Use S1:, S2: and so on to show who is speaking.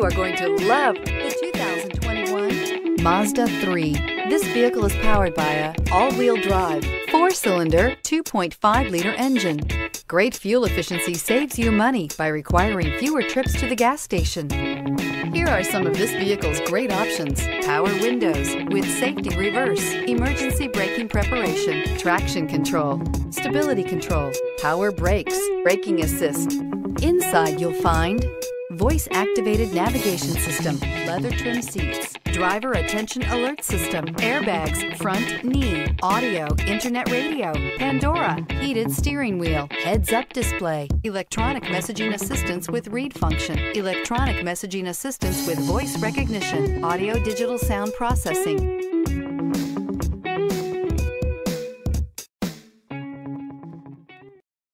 S1: are going to love the 2021 Mazda 3. This vehicle is powered by a all-wheel drive, four-cylinder, 2.5-liter engine. Great fuel efficiency saves you money by requiring fewer trips to the gas station. Here are some of this vehicle's great options. Power windows with safety reverse, emergency braking preparation, traction control, stability control, power brakes, braking assist. Inside you'll find voice activated navigation system, leather trim seats, driver attention alert system, airbags, front knee, audio, internet radio, Pandora, heated steering wheel, heads up display, electronic messaging assistance with read function, electronic messaging assistance with voice recognition, audio digital sound processing,